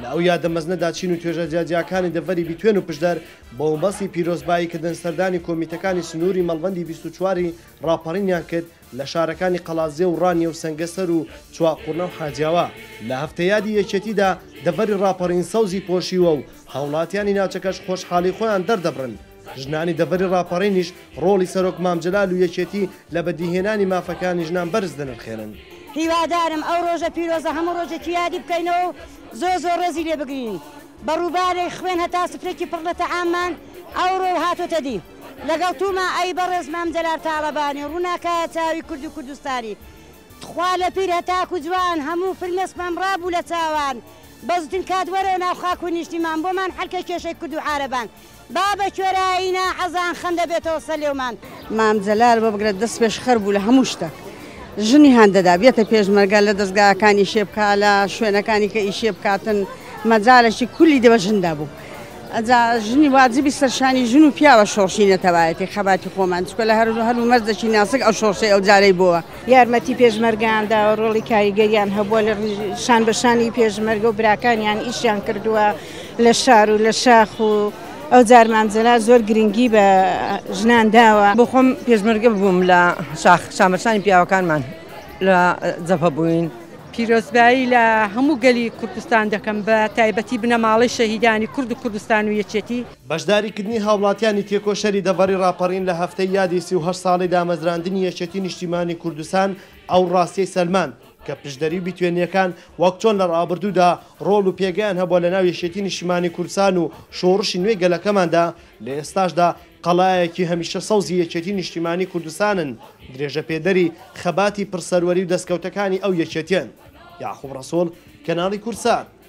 لە ئەو یادە مەزنەدا چین و توێژە جیاجیاکانی دەڤەری بیتوێن و پشدەر بە مەبەستی پیرۆزبایی کردن سەردانی کۆمیتەکانی سنووری مەڵبەندی بیست و چوار ی ڕاپەڕینیان کرد لە شارەکانی قەڵادزێ و ڕانیە و سەنگەسەر و چواقوڕنە و حاجاوە. لە هەفتە یادی یەکێتیدا دەڤەری ڕاپەڕین سەوزی پۆشیوە و هاوڵاتیانی ناوچەکەش خۆشحاڵی خۆیان دەردەبڕن. ژنانی دەڤەری ڕاپەڕینیش ڕۆڵی سەرۆک مام جەلال و یەکێتی لە بەدیهێنانی مافەکانی ژنان بەرز دەنرخێنن. هیوادارم ئەو ڕۆژە پیرۆزە هەموو ڕۆژێکی یادی بکەینەوە و زۆر زۆر ڕێزی لێ بگرین. بە ڕووبارێک خوێن هەتا سفرەێکی پڕ لە تەعاممان ئەوڕۆ و هاتۆتە دی. لەگەڵ تووما ئەی بەڕێز مام جەلال تاڵەبانی ڕووناکایە چاوی کورد و کوردستانی. تخوا لە پیر هەتاکوو جوان هەموو فرمێسکمان ڕابوو لە چاوان. بەزووترین کات وەرەوە ناو خاک و نیشتیمان بۆمان حەل کە کێشەی کورد و عارەبان. با بە کوێرایی نا عەزان خەندە بێتەوە سە لێومان. مام جەلال وەبگرە دەست پێش خەر بوو لە هەموو شتەک ژنی هان دەدا بیەتە پێشمەرگە لە دەزگاکان ئیشێ بکا لە شوێنەکانی کە ئیشێ بکاتن مەجالەکی کولی دەبە ژندا بوو ئەجا ژنی واجبی سەرشانی ژن و پیاوە شۆڕشی نەتەوایەتی خەباتی خۆمان چکە لە هەرو هەرو مەرزەکی ناسک ئەو شۆڕشەی ئەو جارەی بۆوە یارمەتی پێشمەرگەیان داوە ڕۆڵی کاریگەریان هەبووە لە شان بەشانی پێشمەرگە و براکانیان ئیشیان کردووە. لە شار و لە شاخ و ئەو جار مام جەلال زۆر گرنگی بە ژنان داوە. بۆ خۆم پێشمەرگە ببووم لە شاخ شامەرشانی پیاوەکانمان لە جەبهە بووین. پیرۆزبایی لە هەموو گەلی کوردستان دەکەم بە تایبەتی بنەماڵەی شەهیدانی کورد و کوردستان و یەکێتی. بەشداریکردنی هاوڵاتیانی تێکۆشەری دەڤەری ڕاپەڕین لە هەفتەی یادی سی و هەشت ساڵەی دامەزراندنی یەکێتی نیشتیمانی کوردستان ئەو ڕاستیەی سەلماند، کە پشدەری و بیتوێنییەکان وەک چۆن لە ڕابردوودا ڕۆڵ و پێگەیان هەبووە لەناو یەکێتی نیشتمانی کوردستان و شۆڕشی نوێی گەلەکەماندا، لە ئێستاشدا قەڵایەکی هەمیشە سەوزی یەکێتی نیشتیمانی کوردستانن، درێژەپێدەری خەباتی پڕ سەروەری و دەستکەوتەکانی ئەو یەکێتییەن. یەعقوب ڕەسوڵ، کەناڵی کوردسات.